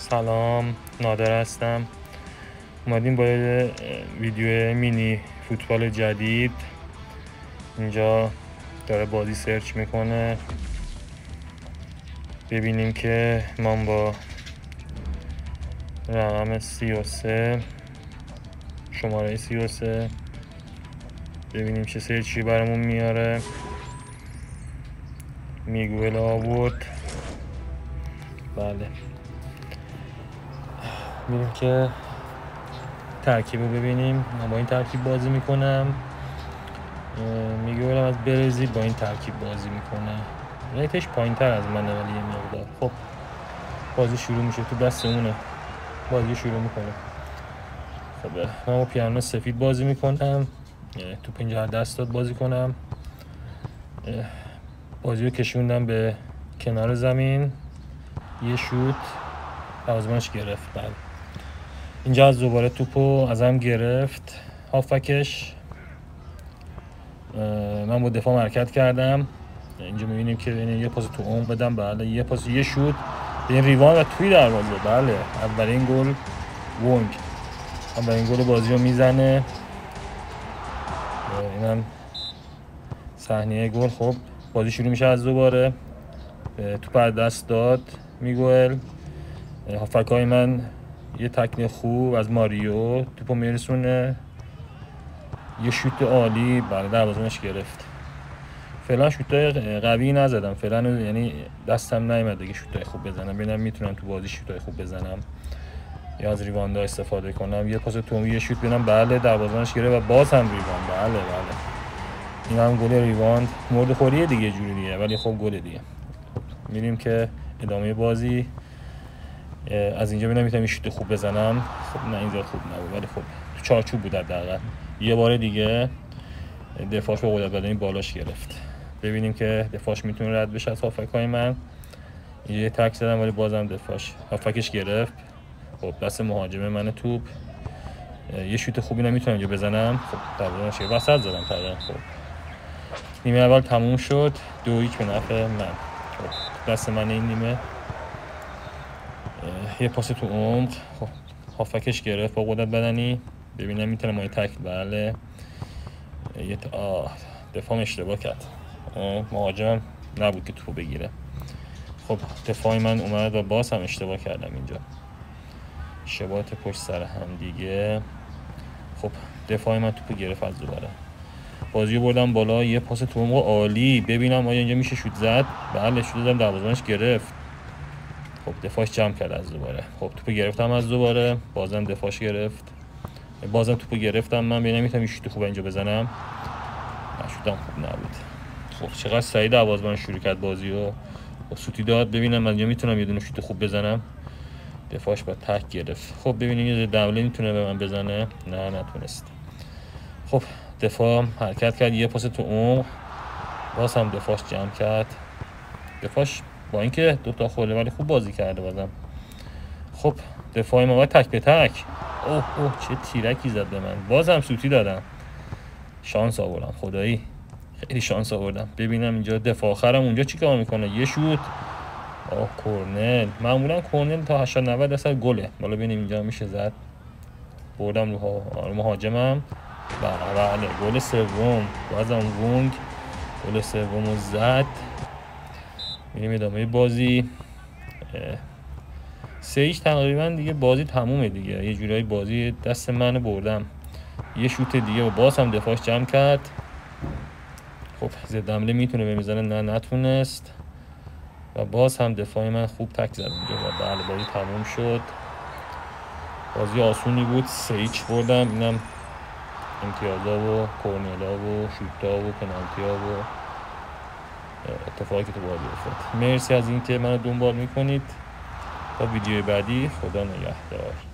سلام نادر هستم. اومدیم با ویدیو مینی فوتبال جدید. اینجا داره بازی سرچ می‌کنه. ببینیم که من با رقم سی و سه شماره سی و سه ببینیم چه سرچی برامون میاره. میگویل آورد. بله. میریم که ترکیب رو ببینیم. من با این ترکیب بازی می‌کنم. میگه از برزیل با این ترکیب بازی می‌کنه. ریتش پایین تر از منه ولی یه مقدار. خب بازی شروع میشه. تو دستمونه بازی شروع می‌کنه. خب من با پیانو سفید بازی می‌کنم. تو پنجه دست داد بازی کنم. بازی رو کشوندم به کنار زمین. یه شوت. آزمانش گرفت. بله. اینجا از دوباره توپو ازم گرفت. هافکش من با دفاع مرکت کردم. اینجا می‌بینیم که یه پاس تو اون بدم بله. یه پاس یه شوت. به این ریوان و توی دروازه بله. اولین گل وونگ. اولین گل بازی رو می‌زنه اینم صحنه گل. خب بازی شروع میشه از دوباره. تو دست داد میگوئل. هافک های من یه تکنه خوب از ماریو. توپو میرسونه. یه شوت عالی برای دروازه‌بانش گرفت. فعلا شوت قوی نزدم. فعلا یعنی دستم نیومد دیگه شوت خوب بزنم. ببینم می‌تونم تو بازی شوت خوب بزنم یا از ریواندا استفاده کنم. یه پاس تو یه شوت ببینم. بله دروازه‌بانش گرفت و باز هم ریواند بله بله. این هم گل ریواند مورد خوریه دیگه جوری دیگه. ولی خب گل دیگه. میریم که ادامه بازی از اینجا ببینم می‌تونم شوت خوب بزنم. خب نه اینجا خوب نبود ولی خب تو چارچوب بود حداقل. یه بار دیگه دفاعش با قدرت بدنی بالاش گرفت. ببینیم که دفاعش می‌تونه رد بشه از هافکای من. یه تک زدم ولی بازم دفاعش هافکش گرفت. خب دست مهاجمه من توپ. یه شوت خوبی نمی‌تونم اینجا بزنم. خب در وسط زدم تقریبا. خب نیمه اول تموم شد. دو یک به نفع من. خب دست من این نیمه. یه پاس تو عمق خب هافکش گرفت با قدرت بدنی. ببینم می‌تونه ما تکل بله. یه دفاع اشتباه کرد. مهاجم نبود که تو بگیره. خب دفاع من اومد و باز هم اشتباه کردم اینجا. شبات پشت سر هم دیگه. خب دفاع من توپو گرفت از دوباره. بازی بردم بالا. یه پاس تو عالی. ببینم آیا اینجا میشه شوت زد. بله شوت زدم دروازه‌بانش گرفت. خب دفاعش جمع کرد از دوباره. خب توپو گرفتم از دوباره. بازم دفاعش گرفت. بازم توپو گرفتم من. ببینم می‌تونم شوت خوب اینجا بزنم. شوتم خوب نبود. خب چقدر سعید من شروع کرد بازی و با سوتی داد. ببینم من می‌تونم یه دونه شوت خوب بزنم. دفاعش با تک گرفت. خب ببینیم یه دبله می‌تونه به من بزنه؟ نه نتونست. خب دفاع حرکت کرد. یه پاس تو اون باز هم دفاعش جمع کرد. دفاعش با اینکه دو تا ولی خوب بازی کرده بازم. خب دفاع ما تک به تک. اوه اوه چه تیرکی زد به من. بازم سوتی دادم. شانس آوردم خدایی. خیلی شانس آوردم. ببینم اینجا دفاع آخرم اونجا چیکار می‌کنه. یه شوت. آه کورنل. معمولا کورنل تا 80 90 درصد گله. بالا ببینیم اینجا میشه زد. بردم رو مهاجمم. بله بله. گل سوم. بازم وونگ. گل سوم زد. میریم ادامه بازی سه تقریبا دیگه بازی تمومه دیگه. یه جورایی بازی دست من بردم. یه شوت دیگه و باز هم دفاعش جمع کرد. خب زدمله می‌تونه بمیزنه نه نتونست. و باز هم دفاع من خوب تک زد و بله بازی تموم شد. بازی آسونی بود. سه ایچ بردم. اینم امتیازا و کورنلا و شوتا و پنالتیا و اتفاقی که تو بازی افتاد. مرسی از اینکه منو دنبال می‌کنید. تا ویدیو بعدی خدا نگهدار.